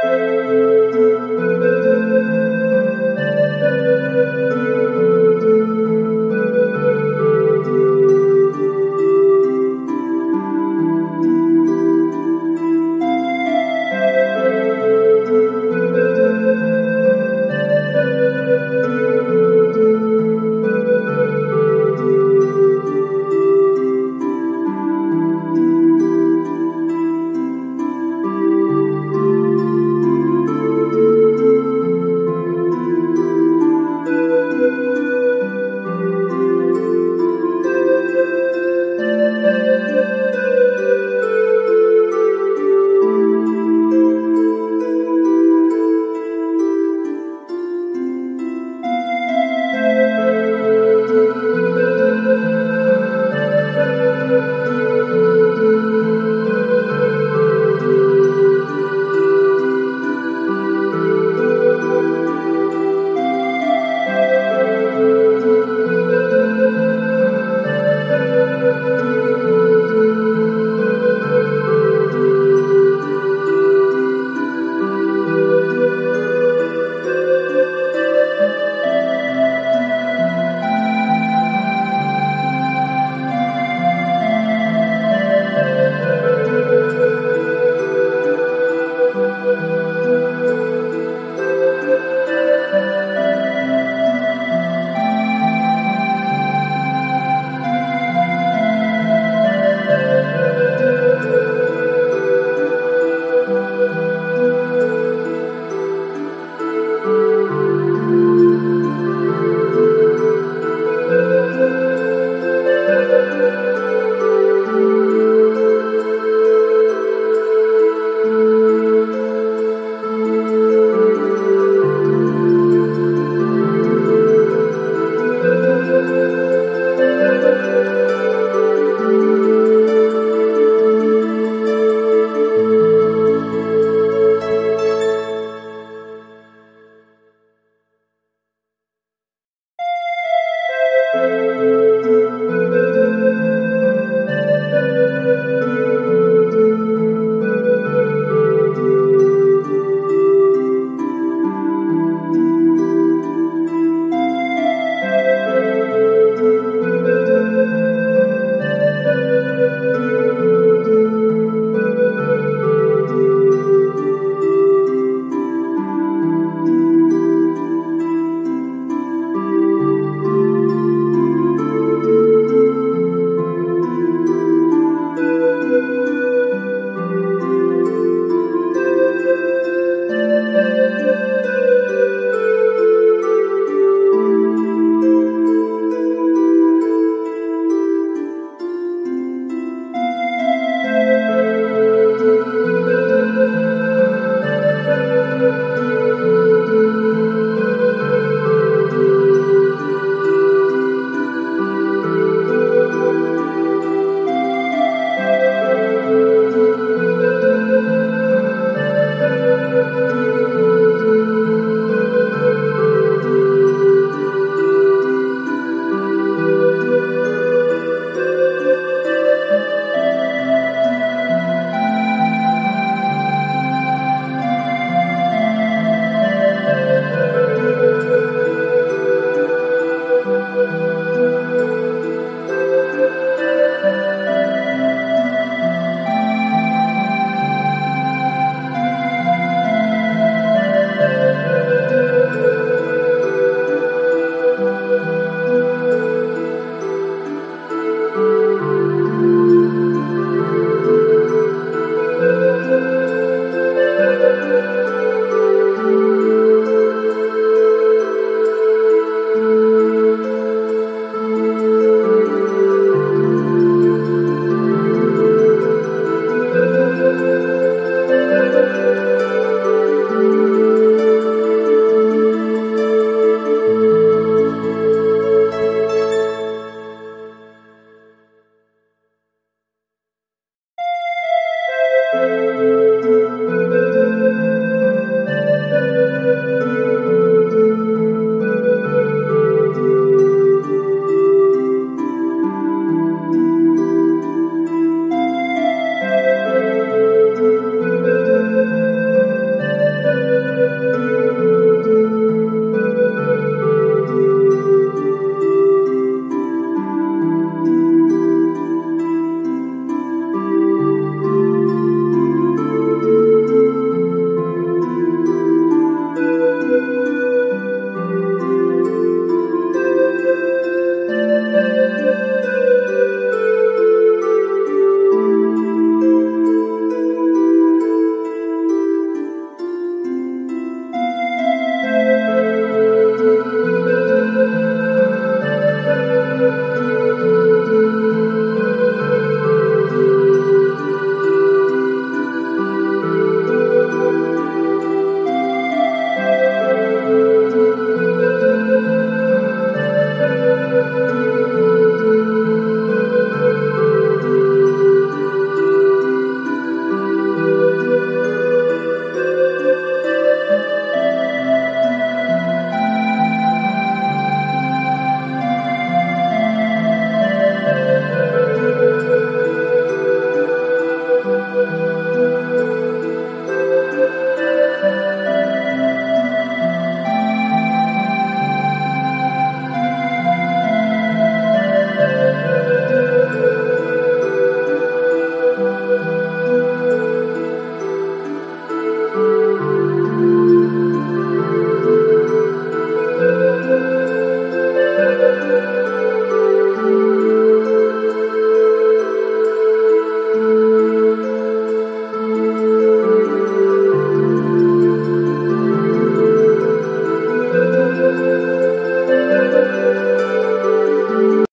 Música